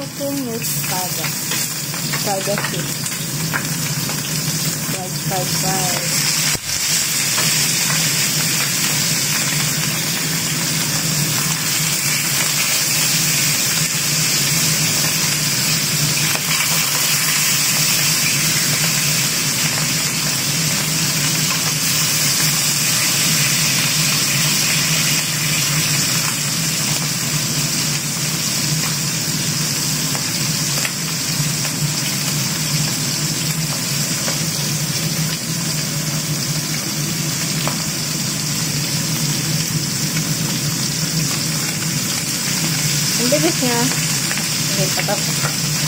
pouquinho espada. Espada aqui. Vai, vai, vai. Ang bilis niya. Okay, patapos.